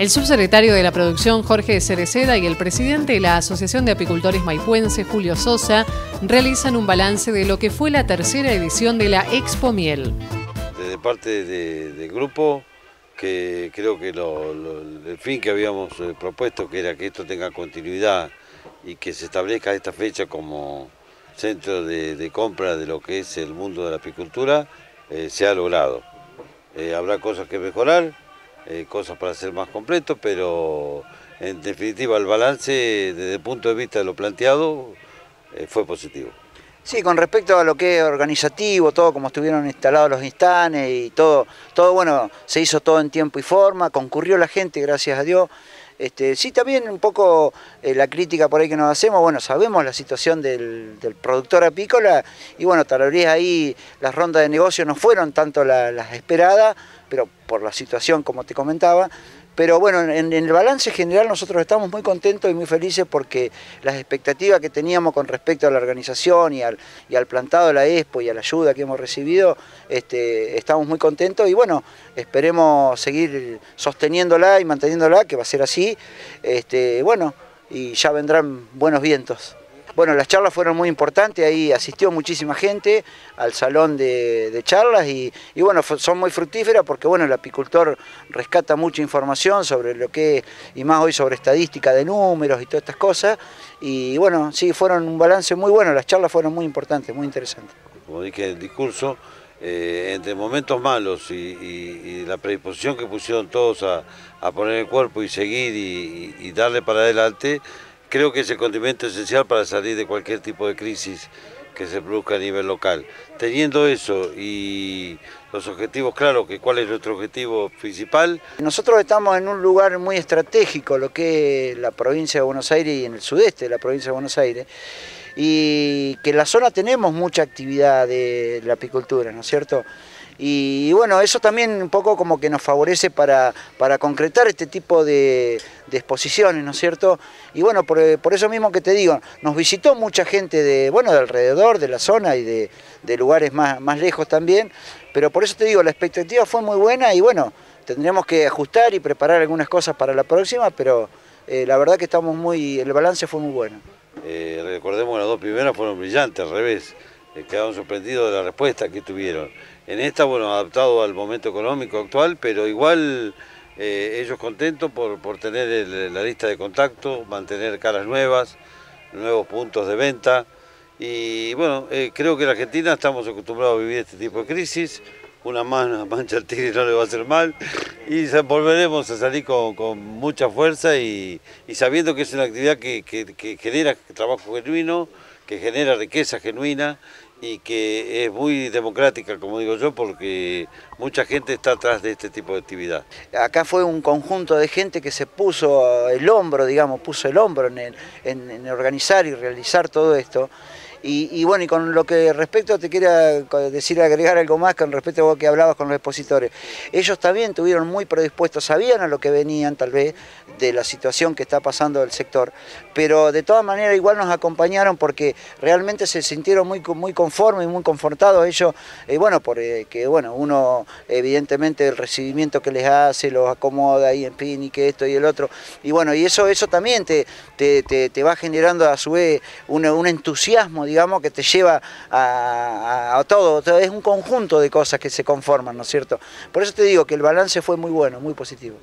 El subsecretario de la Producción, Jorge Cereceda, y el presidente de la Asociación de Apicultores Maipuense, Julio Sosa, realizan un balance de lo que fue la tercera edición de la Expo Miel. De parte del grupo, que creo que el fin que habíamos eh, propuesto, que era que esto tenga continuidad y que se establezca esta fecha como centro de, compra de lo que es el mundo de la apicultura, eh, se ha logrado. Eh, habrá cosas que mejorar, eh, cosas para ser más completo, pero en definitiva el balance desde el punto de vista de lo planteado eh, fue positivo. Sí, con respecto a lo que es organizativo, todo como estuvieron instalados los instanes y todo, todo bueno, se hizo todo en tiempo y forma, concurrió la gente, gracias a Dios. Este, sí, también un poco eh, la crítica por ahí que nos hacemos, bueno, sabemos la situación del, productor apícola y bueno, tal vez ahí las rondas de negocio no fueron tanto las esperadas, pero por la situación como te comentaba, pero bueno, en, el balance general nosotros estamos muy contentos y muy felices porque las expectativas que teníamos con respecto a la organización y al, y al plantado de la EXPO y a la ayuda que hemos recibido, este, estamos muy contentos y bueno, esperemos seguir sosteniéndola y manteniéndola, que va a ser así, este, bueno, y ya vendrán buenos vientos. Bueno, las charlas fueron muy importantes, ahí asistió muchísima gente al salón de, charlas y, bueno, son muy fructíferas porque bueno, el apicultor rescata mucha información sobre lo que, y más hoy sobre estadística de números y todas estas cosas. Y bueno, sí, fueron un balance muy bueno, las charlas fueron muy importantes, muy interesantes. Como dije en el discurso, eh, entre momentos malos y, la predisposición que pusieron todos a, poner el cuerpo y seguir y darle para adelante, creo que es el condimento esencial para salir de cualquier tipo de crisis que se produzca a nivel local. Teniendo eso y los objetivos claros, que cuál es nuestro objetivo principal. Nosotros estamos en un lugar muy estratégico, lo que es la provincia de Buenos Aires y en el sudeste de la provincia de Buenos Aires, y que en la zona tenemos mucha actividad de la apicultura, ¿no es cierto? Y, bueno, eso también un poco como que nos favorece para, para concretar este tipo de, exposiciones, ¿no es cierto? Y bueno, por, eso mismo que te digo, nos visitó mucha gente de, bueno, de alrededor, de la zona y de, lugares más, más lejos también, pero por eso te digo, la expectativa fue muy buena y bueno, tendríamos que ajustar y preparar algunas cosas para la próxima, pero eh, la verdad que estamos muy, el balance fue muy bueno. Eh, recordemos las dos primeras fueron brillantes, al revés. Eh, quedaron sorprendidos de la respuesta que tuvieron. En esta, bueno, adaptado al momento económico actual, pero igual eh, ellos contentos por, tener la lista de contacto, mantener caras nuevas, nuevos puntos de venta. Y bueno, eh, creo que en Argentina estamos acostumbrados a vivir este tipo de crisis. Una mancha al tigre no le va a hacer mal. Y volveremos a salir con, mucha fuerza y, sabiendo que es una actividad que genera trabajo genuino, que genera riqueza genuina y que es muy democrática, como digo yo, porque mucha gente está atrás de este tipo de actividad. Acá fue un conjunto de gente que se puso el hombro, digamos, puso el hombro en, en organizar y realizar todo esto. Y, bueno, y con lo que respecto te quería decir, agregar algo más con respecto a vos que hablabas con los expositores. Ellos también tuvieron muy predispuestos, sabían a lo que venían tal vez de la situación que está pasando del sector, pero de todas maneras igual nos acompañaron porque realmente se sintieron muy, muy conformes muy confortados ellos, eh, bueno, porque eh, bueno, uno evidentemente el recibimiento que les hace, los acomoda ahí en fin y que esto y el otro, y bueno, y eso, eso también te, te, va generando a su vez un, un entusiasmo, digamos, que te lleva a, todo, es un conjunto de cosas que se conforman, ¿no es cierto? Por eso te digo que el balance fue muy bueno, muy positivo.